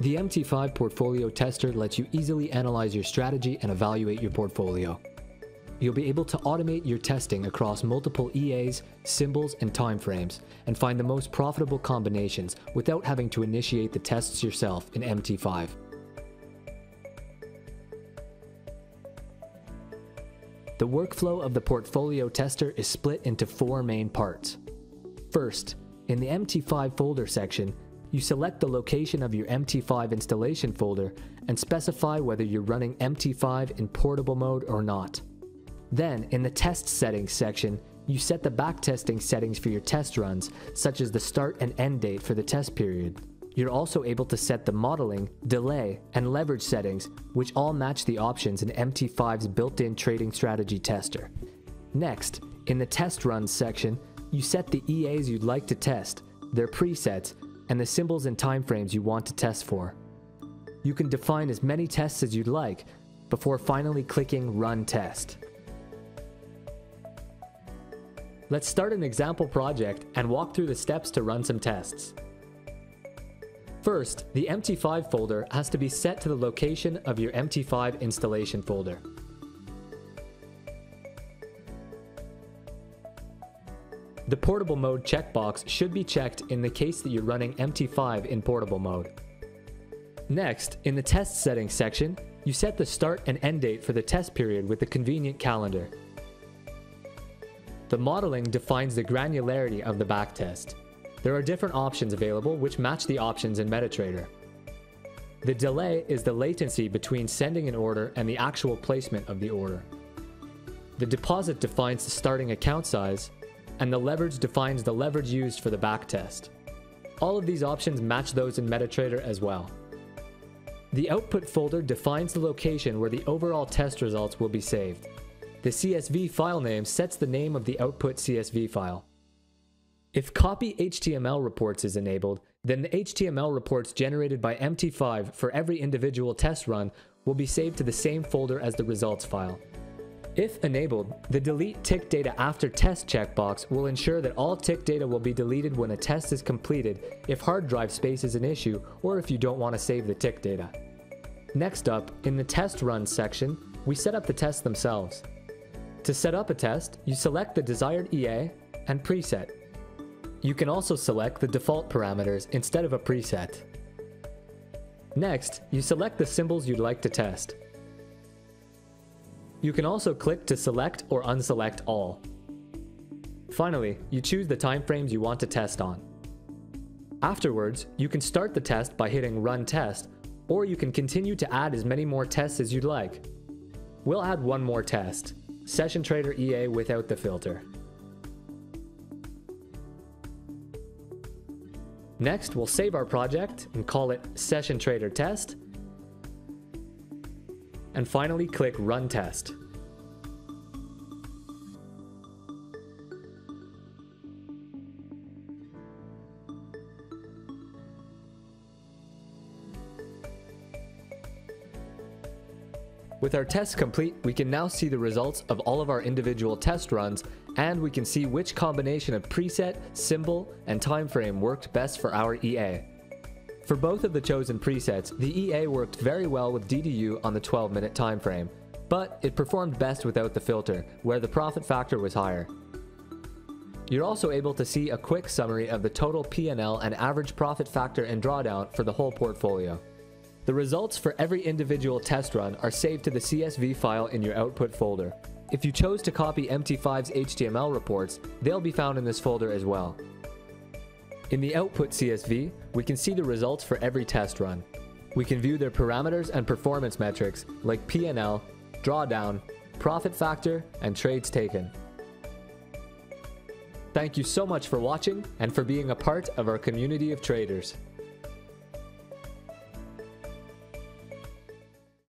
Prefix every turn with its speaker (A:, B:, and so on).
A: The MT5 Portfolio Tester lets you easily analyze your strategy and evaluate your portfolio. You'll be able to automate your testing across multiple EAs, symbols, and timeframes, and find the most profitable combinations without having to initiate the tests yourself in MT5. The workflow of the Portfolio Tester is split into four main parts. First, in the MT5 folder section, you select the location of your MT5 installation folder and specify whether you're running MT5 in portable mode or not. Then, in the test settings section, you set the backtesting settings for your test runs, such as the start and end date for the test period. You're also able to set the modeling, delay, and leverage settings, which all match the options in MT5's built-in trading strategy tester. Next, in the test runs section, you set the EAs you'd like to test, their presets, and the symbols and timeframes you want to test for. You can define as many tests as you'd like before finally clicking Run Test. Let's start an example project and walk through the steps to run some tests. First, the MT5 folder has to be set to the location of your MT5 installation folder. The portable mode checkbox should be checked in the case that you're running MT5 in portable mode. Next, in the test settings section, you set the start and end date for the test period with the convenient calendar. The modeling defines the granularity of the backtest. There are different options available which match the options in MetaTrader. The delay is the latency between sending an order and the actual placement of the order. The deposit defines the starting account size, and the leverage defines the leverage used for the backtest. All of these options match those in MetaTrader as well. The output folder defines the location where the overall test results will be saved. The CSV file name sets the name of the output CSV file. If copy HTML reports is enabled, then the HTML reports generated by MT5 for every individual test run will be saved to the same folder as the results file. If enabled, the delete tick data after test checkbox will ensure that all tick data will be deleted when a test is completed if hard drive space is an issue or if you don't want to save the tick data. Next up, in the test run section, we set up the tests themselves. To set up a test, you select the desired EA and preset. You can also select the default parameters instead of a preset. Next, you select the symbols you'd like to test. You can also click to select or unselect all. Finally, you choose the timeframes you want to test on. Afterwards, you can start the test by hitting Run Test, or you can continue to add as many more tests as you'd like. We'll add one more test, Session Trader EA without the filter. Next, we'll save our project and call it Session Trader Test, and finally click Run Test. With our tests complete, we can now see the results of all of our individual test runs, and we can see which combination of preset, symbol, and time frame worked best for our EA. For both of the chosen presets, the EA worked very well with DDU on the 12 minute time frame, but it performed best without the filter, where the profit factor was higher. You're also able to see a quick summary of the total P&L and average profit factor and drawdown for the whole portfolio. The results for every individual test run are saved to the CSV file in your output folder. If you chose to copy MT5's HTML reports, they'll be found in this folder as well. In the output CSV, we can see the results for every test run. We can view their parameters and performance metrics like P&L, drawdown, profit factor, and trades taken. Thank you so much for watching and for being a part of our community of traders.